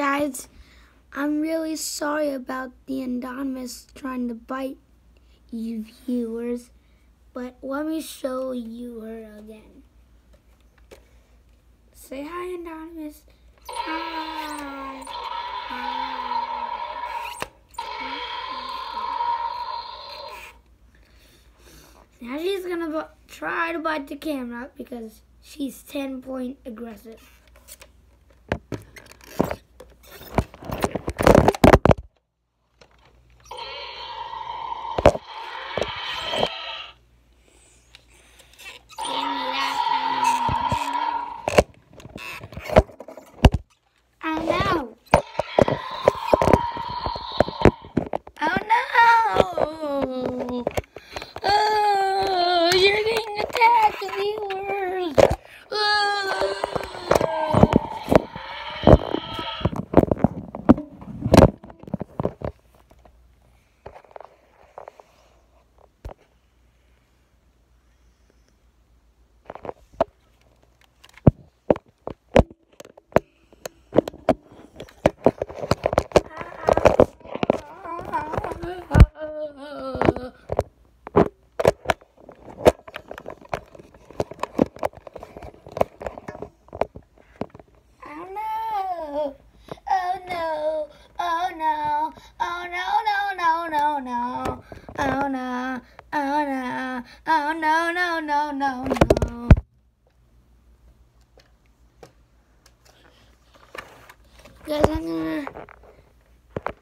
Guys, I'm really sorry about the anonymous trying to bite you viewers, but let me show you her again. Say hi, anonymous. Hi. Now she's gonna try to bite the camera because she's 10 point aggressive. Guys, I'm gonna.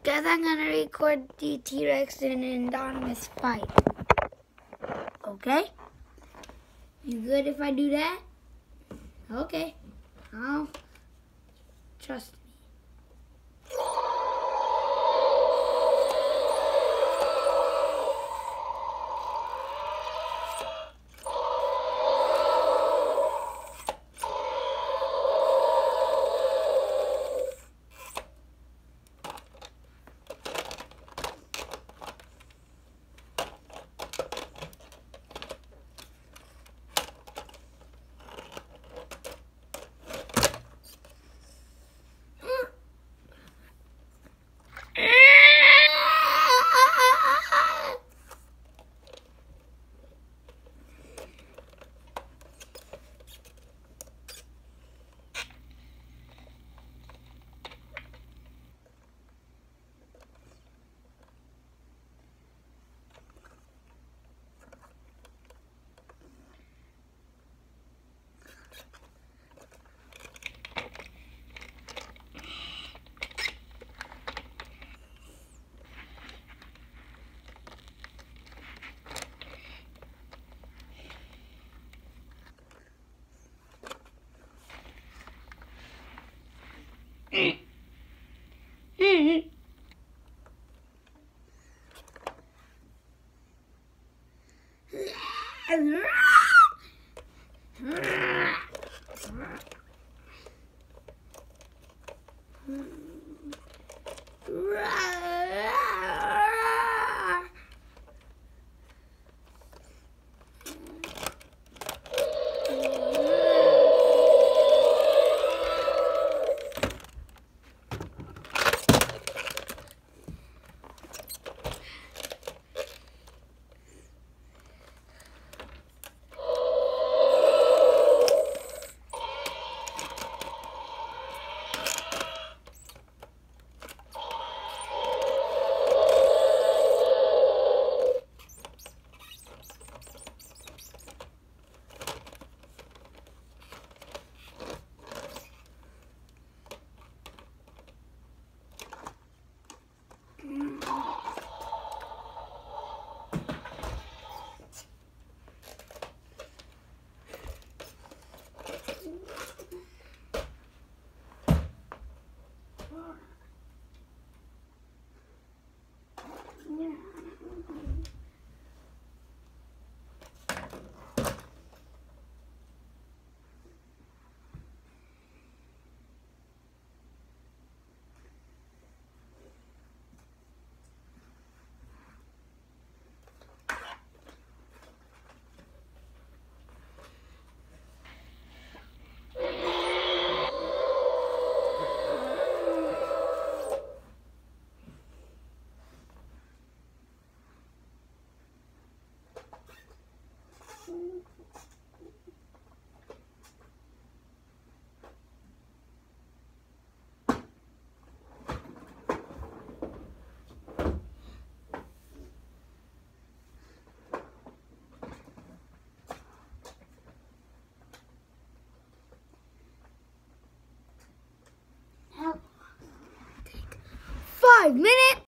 Guys, I'm gonna record the T Rex in an anonymous fight. Okay? You good if I do that? Okay. I'll trust I five minute